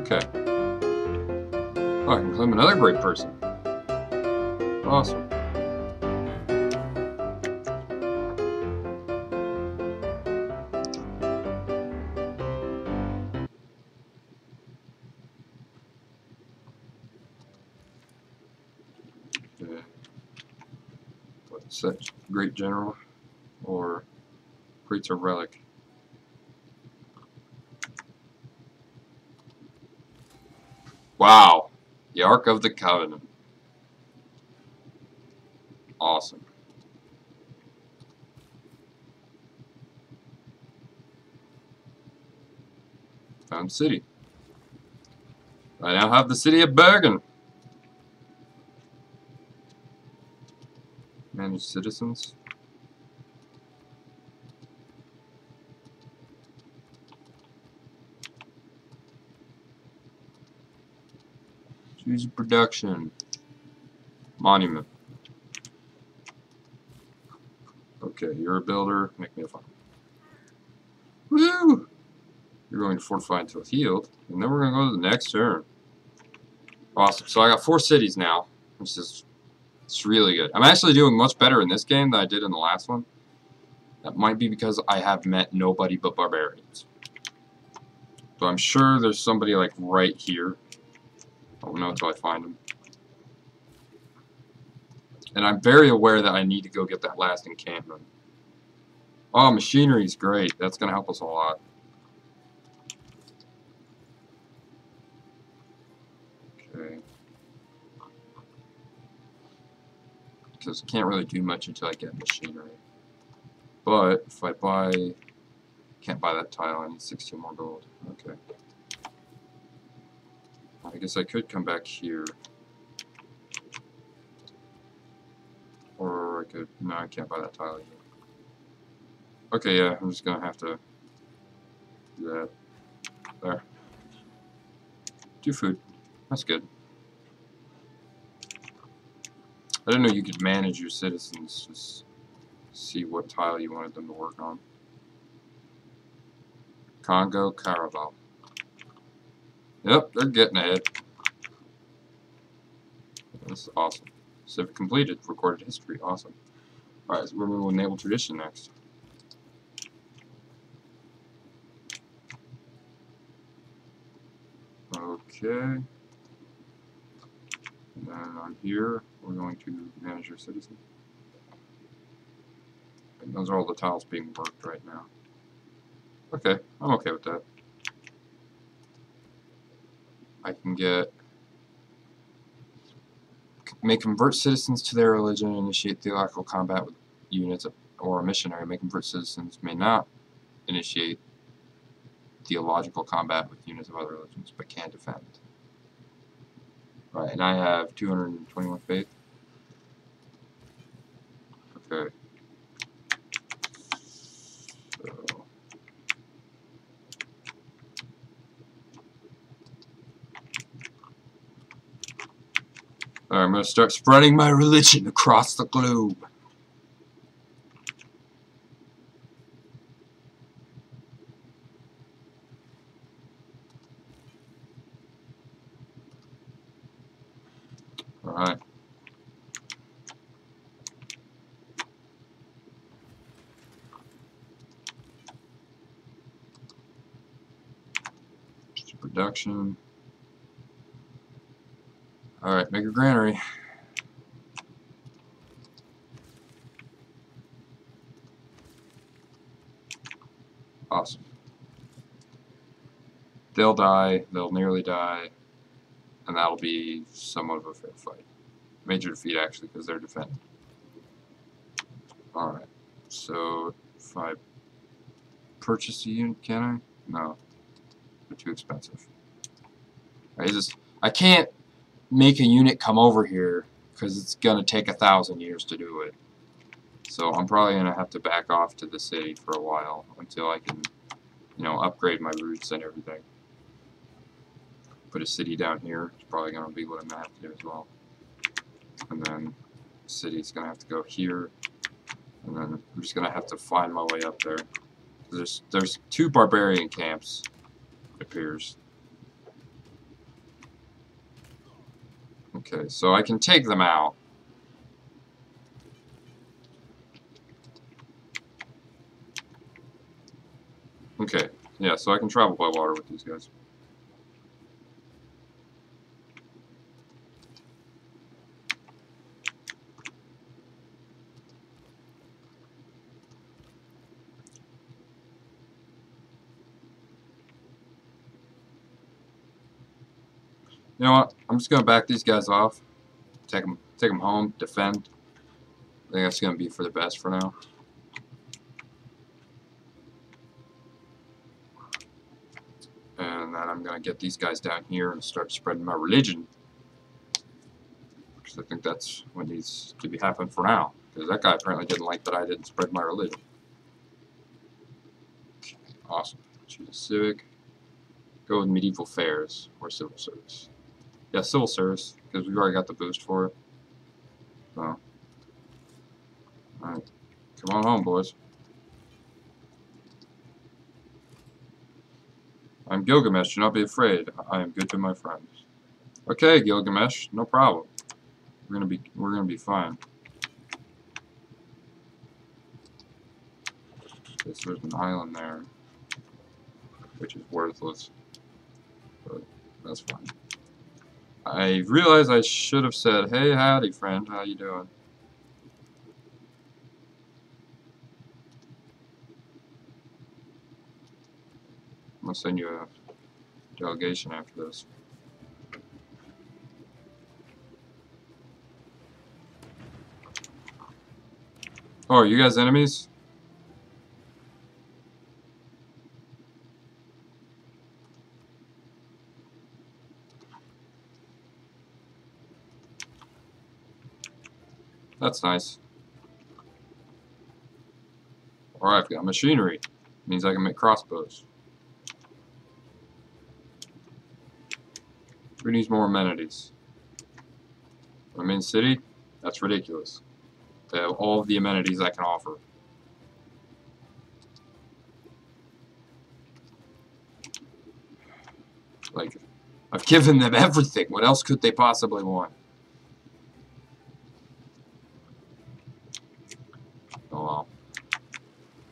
Okay. Oh, I can claim another great person. Awesome. That? Great General? Or a relic? Wow. The Ark of the Covenant. Awesome. Found city. I now have the city of Bergen. Manage citizens. Choose production. Monument. Okay, you're a builder. Make me a farm. Woo! You're going to fortify until healed. And then we're going to go to the next turn. Awesome. So I got four cities now, which is it's really good. I'm actually doing much better in this game than I did in the last one. That might be because I have met nobody but barbarians. So I'm sure there's somebody like right here. I won't know until I find them. And I'm very aware that I need to go get that last encampment. Oh, machinery is great. That's going to help us a lot. Okay. Because I can't really do much until I get machinery. But if I buy... Can't buy that tile. I need 16 more gold. Okay. I guess I could come back here. Or I could... No, I can't buy that tile. Okay, yeah, I'm just gonna have to do that. There. Do food. That's good. I didn't know you could manage your citizens, just see what tile you wanted them to work on. Congo, Carabao. Yep, they're getting ahead. This is awesome. Civic completed. Recorded history. Awesome. Alright, so we're moving Naval Tradition next. Okay. And then on here, we're going to manage your citizen. And those are all the tiles being worked right now. Okay, I'm okay with that. I can get may convert citizens to their religion, and initiate theological combat with units, or a missionary may convert citizens, may not initiate theological combat with units of other religions, but can defend. Right, and I have 221 faith. Okay. So. Alright, I'm going to start spreading my religion across the globe. Alright. Production. Make granary. Awesome. They'll die, they'll nearly die, and that'll be somewhat of a fair fight. Major defeat, actually, because they're defending. Alright, so if I purchase a unit, can I? No. They're too expensive. I just, I can't make a unit come over here because it's gonna take a thousand years to do it. So I'm probably gonna have to back off to the city for a while until I can, you know, upgrade my routes and everything. Put a city down here. It's probably gonna be what I'm gonna have to do as well. And then city's gonna have to go here. And then I'm just gonna have to find my way up there. There's there's two barbarian camps, it appears. Okay, so I can take them out. Okay, yeah, so I can travel by water with these guys. You know what? I'm just gonna back these guys off. Take them, take them home. Defend. I think that's gonna be for the best for now. And then I'm gonna get these guys down here and start spreading my religion. Because I think that's what needs to be happening for now. Because that guy apparently didn't like that I didn't spread my religion. Awesome. Choose a civic. Go with medieval fairs or civil service. Yeah, civil service, because we've already got the boost for it. So. Alright. Come on home, boys. I'm Gilgamesh, do not be afraid. I am good to my friends. Okay, Gilgamesh, no problem. We're gonna be we're gonna be fine. So there's an island there. Which is worthless. But that's fine. I realize I should have said, hey, howdy, friend, how you doing? I'm going to send you a delegation after this. Oh, you guys enemies? That's nice. Alright, I've got machinery. Means I can make crossbows. Who needs more amenities? I'm in city? That's ridiculous. They have all of the amenities I can offer. Like, I've given them everything. What else could they possibly want?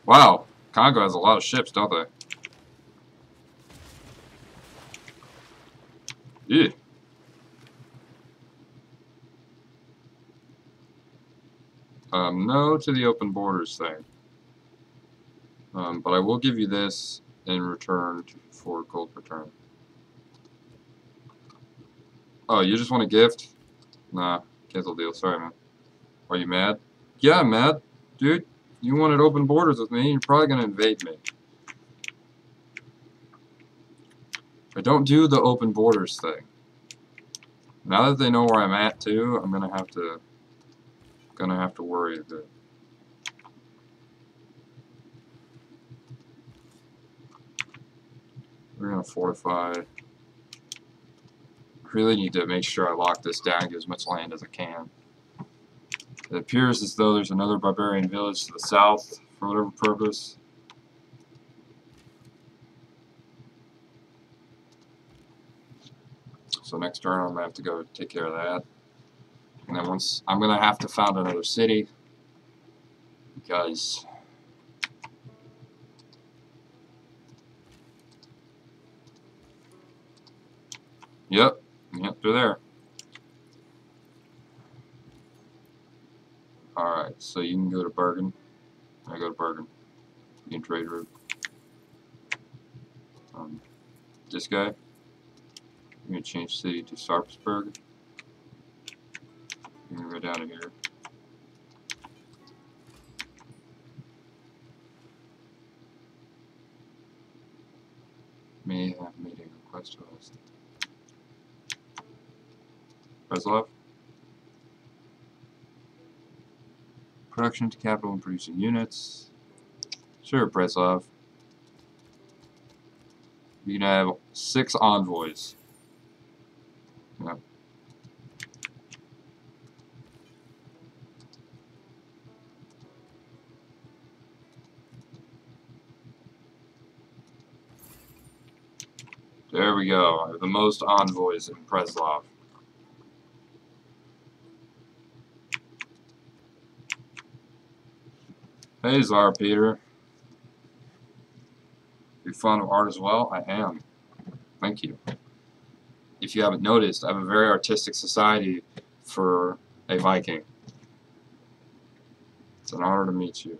Wow, Congo has a lot of ships, don't they? Yeah. Um, no to the open borders thing. Um, but I will give you this in return for gold return. Oh, you just want a gift? Nah, cancel deal. Sorry, man. Are you mad? Yeah, I'm mad. Dude, you wanted open borders with me, you're probably going to invade me. I don't do the open borders thing. Now that they know where I'm at too, I'm gonna have to gonna have to worry a bit. We're gonna fortify. Really need to make sure I lock this down, get as much land as I can. It appears as though there's another barbarian village to the south for whatever purpose. So next turn I'm going to have to go take care of that. And then once I'm going to have to found another city because Yep, yep, they're there. Alright, so you can go to Bergen. I go to Bergen. You can trade route. Um, this guy. I'm going to change city to Sarpsborg. I'm going to go down here. May have made a request to us. Preslav? Production to capital and producing units. Sure, Preslav. You can have six envoys. There we go. I have the most envoys in Preslav. Hey, Czar Peter. You're fond of art as well? I am. Thank you. If you haven't noticed, I have a very artistic society for a Viking. It's an honor to meet you.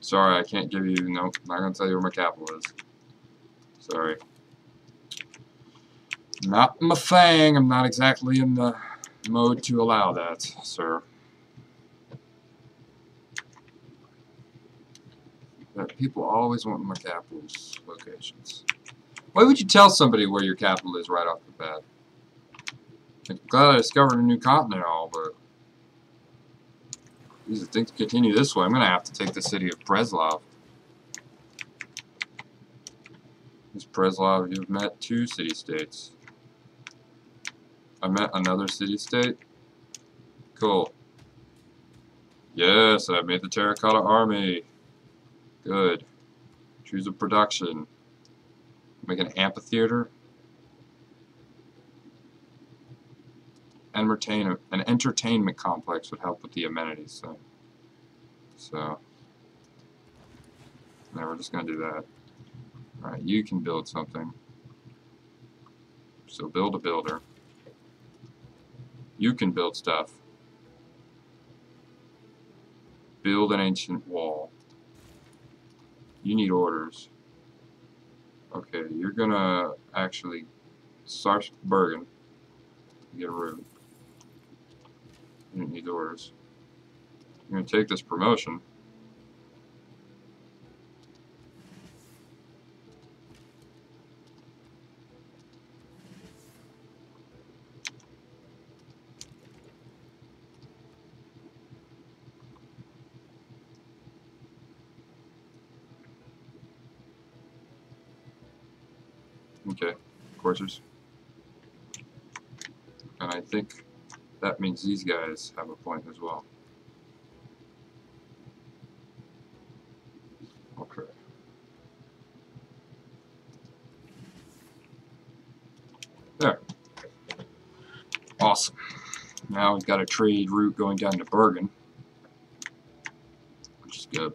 Sorry, I can't give you, no, I'm not gonna tell you where my capital is. Sorry. Not my thing, I'm not exactly in the mode to allow that, sir. But people always want my capital's locations. Why would you tell somebody where your capital is right off the bat? I'm glad I discovered a new continent all, but these things continue this way. I'm gonna have to take the city of Preslav. This Preslav, you've met two city-states. I met another city-state? Cool. Yes, I made the Terracotta Army. Good. Choose a production. Make an amphitheater. Entertainment, an entertainment complex would help with the amenities. So, so now we're just gonna do that. All right, you can build something. So build a builder. You can build stuff. Build an ancient wall. You need orders. Okay, you're gonna actually start Bergen. Get a room. You need orders. You're gonna take this promotion. Okay, coursers. And I think that means these guys have a point as well. Okay. There. Awesome. Now we've got a trade route going down to Bergen. Which is good.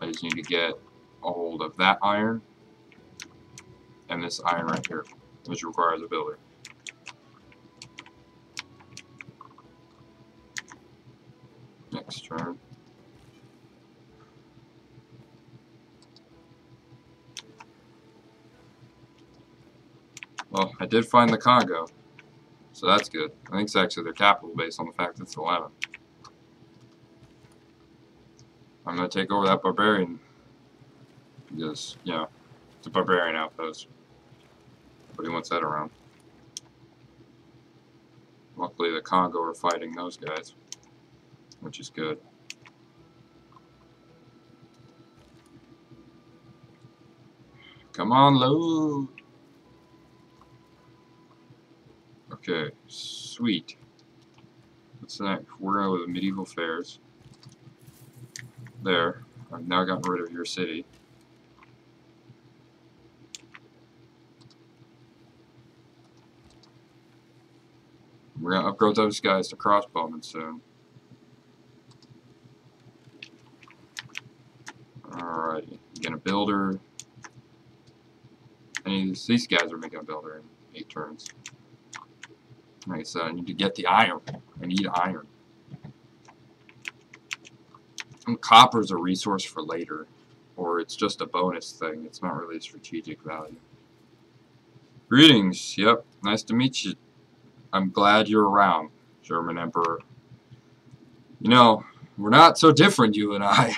I just need to get a hold of that iron and this iron right here, which requires a builder. Next turn. Well, I did find the Congo, so that's good. I think it's actually their capital based on the fact that it's 11. I'm going to take over that barbarian because, you know, it's a barbarian outpost. He wants that around. Luckily the Congo are fighting those guys, which is good. Come on, load! Okay, sweet. What's next? We're going with medieval fairs. There. I've now gotten rid of your city. We're gonna upgrade those guys to crossbowmen soon. Alrighty, get a builder. Any these, guys are making a builder in eight turns. Like I I need to get the iron. I need iron. And copper's a resource for later, or it's just a bonus thing. It's not really a strategic value. Greetings. Yep, nice to meet you. I'm glad you're around, German Emperor. You know, we're not so different, you and I.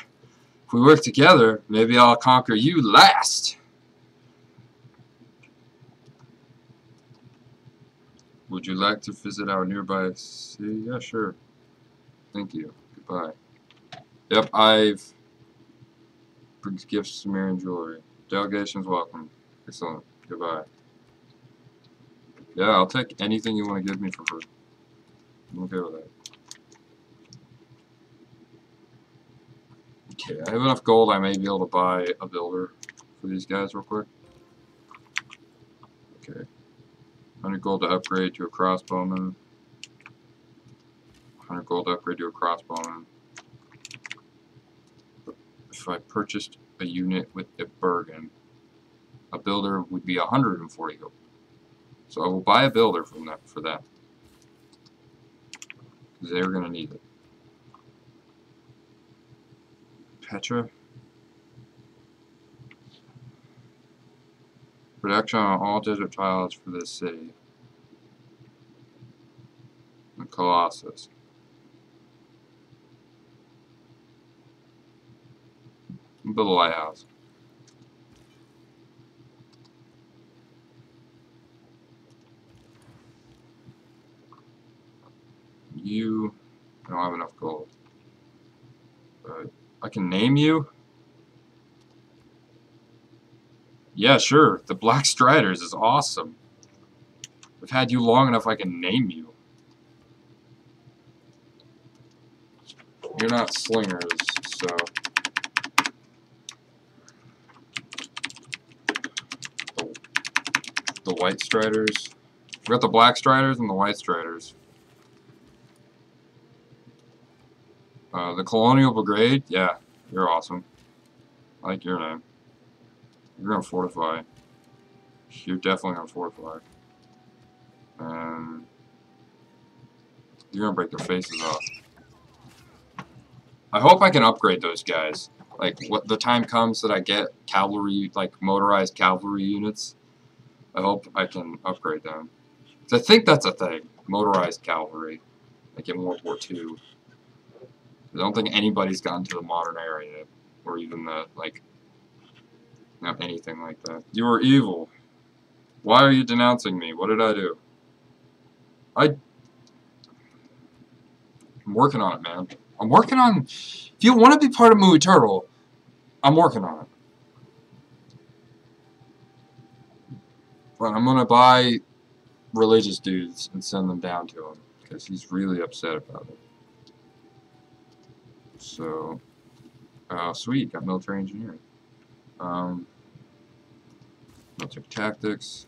If we work together, maybe I'll conquer you last. Would you like to visit our nearby city? Yeah, sure. Thank you. Goodbye. Yep, I've brings gifts, Sumerian jewelry. Delegations welcome. Excellent. Goodbye. Yeah, I'll take anything you want to give me for free. I'm okay with that. Okay, I have enough gold I may be able to buy a builder for these guys real quick. Okay. 100 gold to upgrade to a crossbowman. 100 gold to upgrade to a crossbowman. if I purchased a unit with the Bergen, a builder would be 140 gold. So I will buy a builder from that for that. Because they're going to need it. Petra. Production on all desert tiles for this city. The Colossus. A lighthouse. You I don't have enough gold. But I can name you? Yeah, sure. The Black Striders is awesome. I've had you long enough I can name you. You're not slingers, so... The, the White Striders. We got the Black Striders and the White Striders. Uh, the Colonial Brigade? Yeah, you're awesome. I like your name. You're gonna fortify. You're definitely gonna fortify. And you're gonna break their faces off. I hope I can upgrade those guys. Like, what the time comes that I get cavalry, like motorized cavalry units, I hope I can upgrade them. I think that's a thing, motorized cavalry, like in World War II. I don't think anybody's gotten to the modern era yet, or even the, like, not anything like that. You are evil. Why are you denouncing me? What did I do? I... I'm working on it, man. I'm working on... If you want to be part of Movie Turtle, I'm working on it. But I'm going to buy religious dudes and send them down to him. Because he's really upset about it. So... Uh, sweet, got military engineering. Um, military tactics.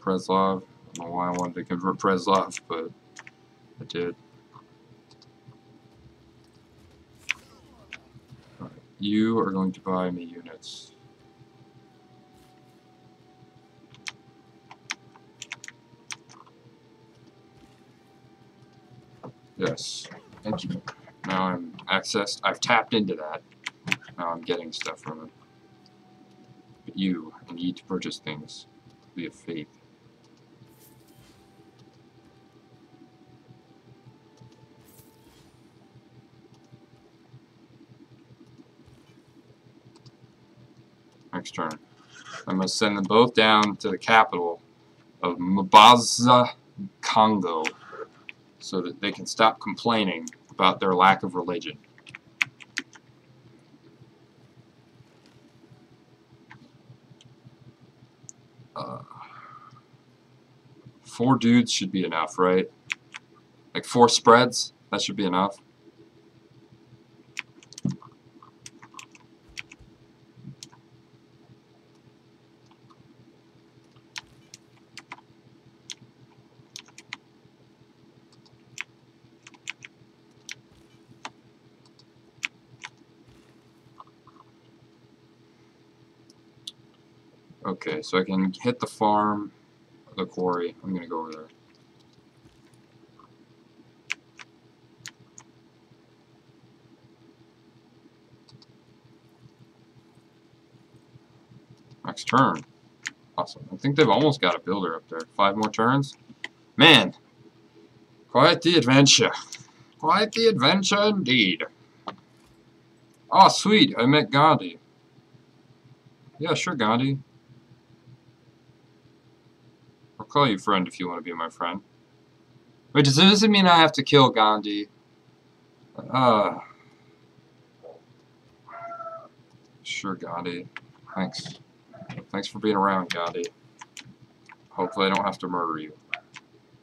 Preslav. I don't know why I wanted to convert Preslav, but I did. You are going to buy me units. Yes. Thank you. Now I'm accessed. I've tapped into that. Now I'm getting stuff from it. But you, need to purchase things. We have faith. Next turn. I'm going to send them both down to the capital of Mbanza, Congo so that they can stop complaining about their lack of religion. Uh, four dudes should be enough, right? Like four spreads, that should be enough. Okay, so I can hit the farm, the quarry. I'm gonna go over there. Next turn. Awesome. I think they've almost got a builder up there. Five more turns. Man, quite the adventure. Quite the adventure indeed. Oh, sweet. I met Gandhi. Yeah, sure, Gandhi. I'll call you friend if you want to be my friend. Wait, does this mean I have to kill Gandhi? Uh, sure, Gandhi. Thanks. Thanks for being around, Gandhi. Hopefully I don't have to murder you.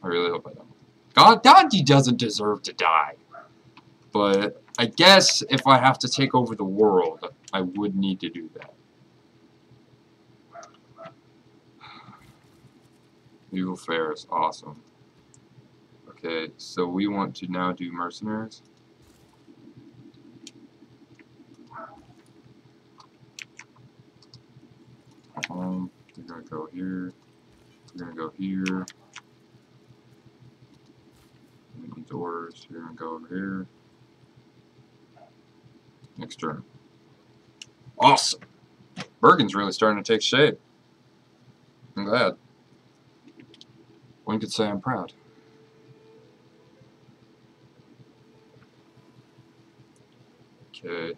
I really hope I don't. God, Gandhi doesn't deserve to die. But I guess if I have to take over the world, I would need to do that. Legal fair is awesome. Okay, so we want to now do mercenaries. Um, you're gonna go here. We're gonna go here. These orders. You're gonna go over here. Next turn. Awesome. Bergen's really starting to take shape. I'm glad. One could say I'm proud. Okay.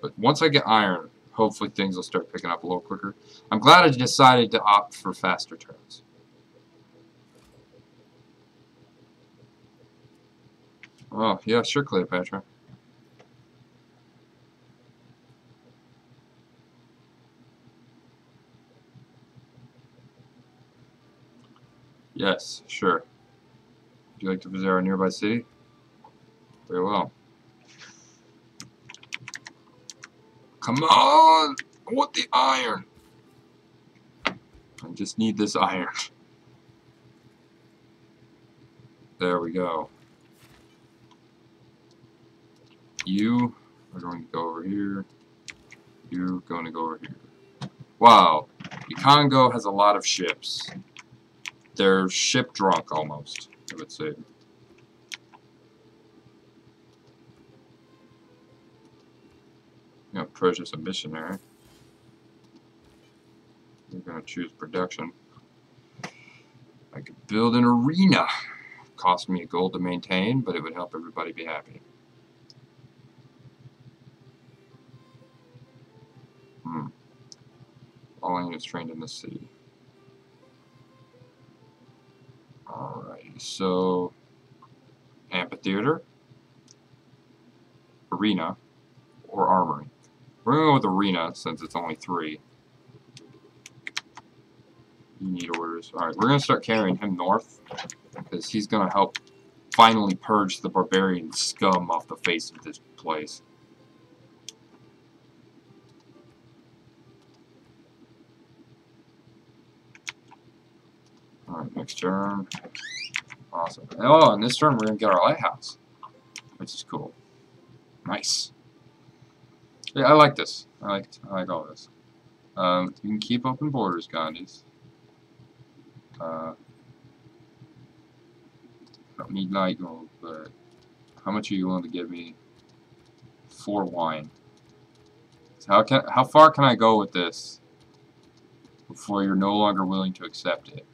But once I get iron, hopefully things will start picking up a little quicker. I'm glad I decided to opt for faster turns. Oh, yeah, sure, Cleopatra. Yes, sure. Would you like to visit our nearby city? Very well. Come on! I want the iron! I just need this iron. There we go. You are going to go over here. You're going to go over here. Wow. Econgo has a lot of ships. They're ship drunk almost, I would say. You know, a missionary. We're going to choose production. I could build an arena. Cost me a gold to maintain, but it would help everybody be happy. Hmm. All units trained in the city. Alrighty, so amphitheater, arena, or armory. We're going to go with arena since it's only three. You need orders. Alright, we're going to start carrying him north because he's going to help finally purge the barbarian scum off the face of this place. Alright, next turn. Awesome. Oh, and this turn we're going to get our lighthouse. Which is cool. Nice. Yeah, I like this. I like I like all this. Um, you can keep open borders, Gandhis. Uh, don't need night gold, but how much are you willing to give me for wine? So how can how far can I go with this before you're no longer willing to accept it?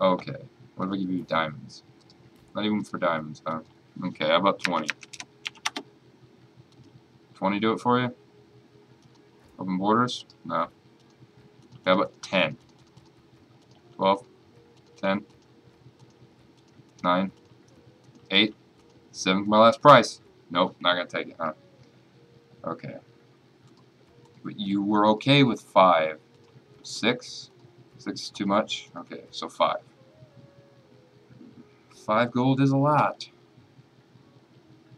Okay. What if I give you diamonds? Not even for diamonds, huh? Okay, how about 20? 20 do it for you? Open borders? No. How about 10? 12? 10? 9? 8? 7 my last price. Nope, not gonna take it, huh? Okay. But you were okay with 5. 6? Is too much? Okay, so five. Five gold is a lot.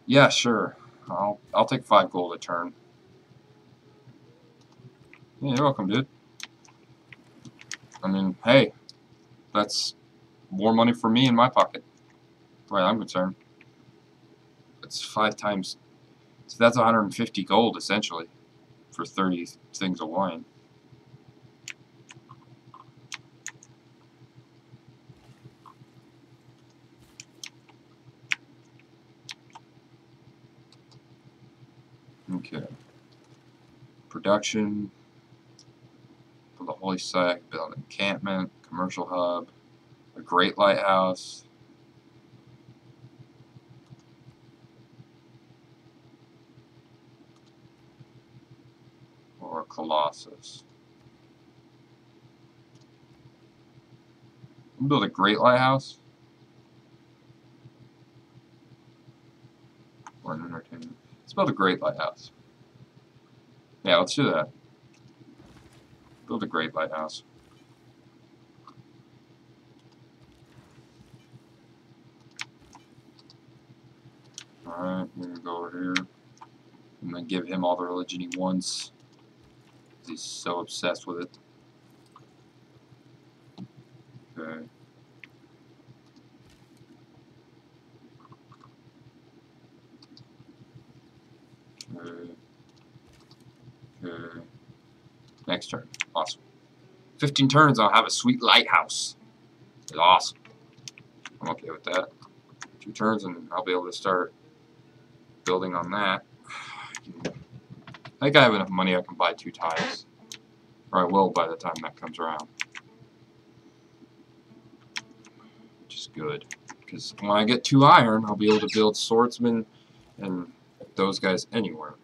Yeah, sure. I'll I'll take five gold a turn. Yeah, you're welcome, dude. I mean, hey, that's more money for me in my pocket. Right, I'm concerned. It's five times. So that's 150 gold essentially for 30 things of wine. Okay. Production. Build the holy site, build an encampment, commercial hub, a great lighthouse. Or a colossus. Build a great lighthouse. Or an entertainment. Let's build a great lighthouse. Yeah, let's do that. Build a great lighthouse. Alright, we're gonna go over here. I'm gonna give him all the religion he wants. He's so obsessed with it. Okay. Okay. Next turn. Awesome. 15 turns, I'll have a sweet lighthouse. It's awesome. I'm okay with that. Two turns and I'll be able to start building on that. I think I have enough money I can buy two tiles. Or I will by the time that comes around. Which is good. Because when I get two iron, I'll be able to build swordsmen and those guys anywhere.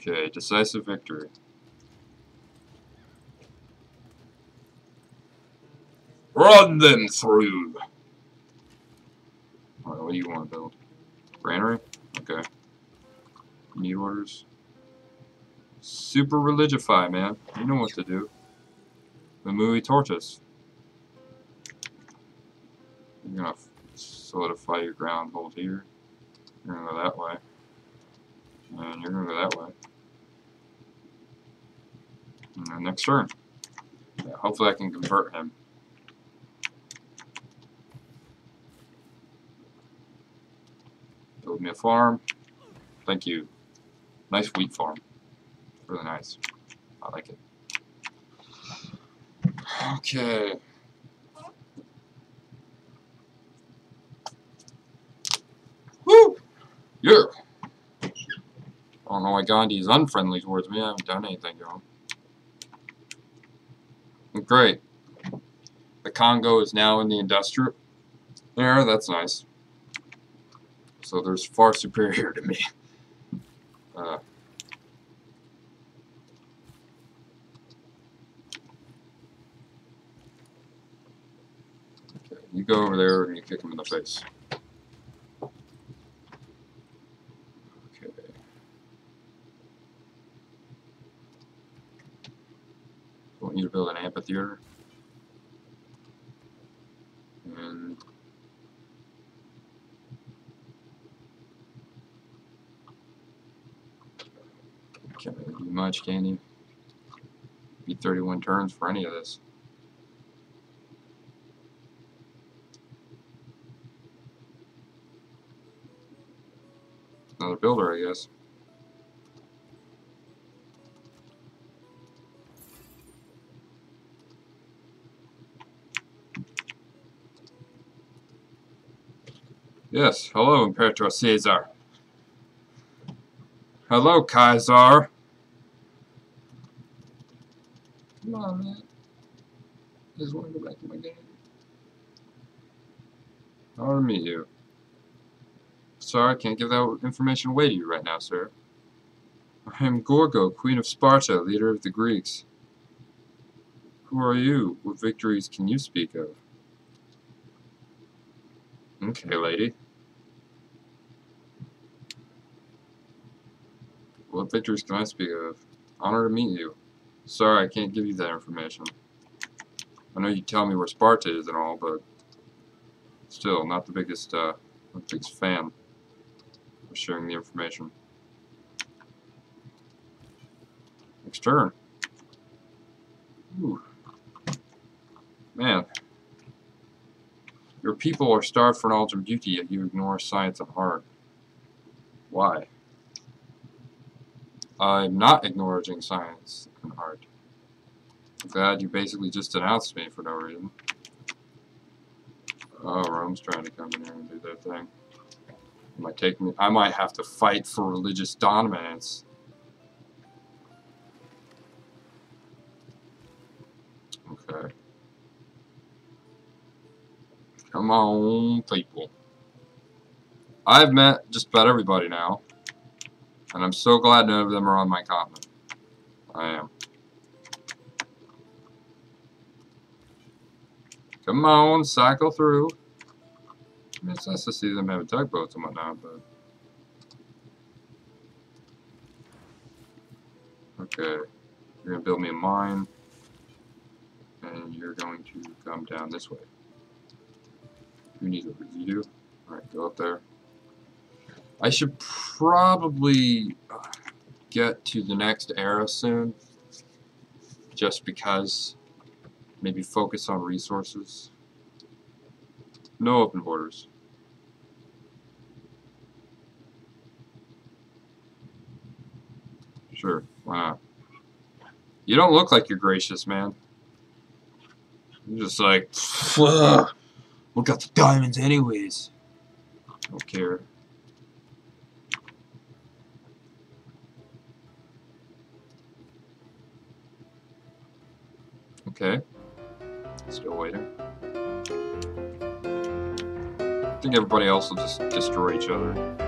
Okay, decisive victory. Run them through! What do you want to build? Granary? Okay. Need orders. Super religify, man. You know what to do. The movie Tortoise. You're gonna solidify your ground hold here. You're gonna go that way. And you're gonna go that way. Next turn. Yeah, hopefully I can convert him. Build me a farm. Thank you. Nice wheat farm. Really nice. I like it. Okay. Woo! Yeah. I don't know why Gandhi is unfriendly towards me. I haven't done anything to him. Great. The Congo is now in the industrial era. That's nice. So there's far superior to me. Uh, okay, you go over there and you kick him in the face. Okay. I want you build. And Can't really do much, can you? Be 31 turns for any of this. Another builder, I guess. Yes, hello, Imperator Caesar. Hello, Kaiser. Come on, man. I just want to go back to my game. To meet you. Sorry, I can't give that information away to you right now, sir. I am Gorgo, Queen of Sparta, leader of the Greeks. Who are you? What victories can you speak of? Okay, lady. What victories can I speak of? Honor to meet you. Sorry, I can't give you that information. I know you tell me where Sparta is and all, but still, not the biggest, uh, not the biggest fan of sharing the information. Next turn. Ooh. Man. Your people are starved for knowledge and beauty, yet you ignore science and art. Why? I'm not ignoring science and art. I'm glad you basically just denounced me for no reason. Oh, Rome's trying to come in here and do their thing. It might take me. I might have to fight for religious dominance. Okay. Come on, people. I've met just about everybody now. And I'm so glad none of them are on my continent. I am. Come on, cycle through. I mean, it's nice to see them have tugboats and whatnot, but... Okay. You're going to build me a mine. And you're going to come down this way. We need a review. Alright, go up there. I should probably uh, get to the next era soon. Just because. Maybe focus on resources. No open borders. Sure, wow. You don't look like you're gracious, man. You're just like, Ugh, got the diamonds anyways. Don't care. Okay. Still waiting. I think everybody else will just destroy each other.